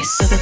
Peace.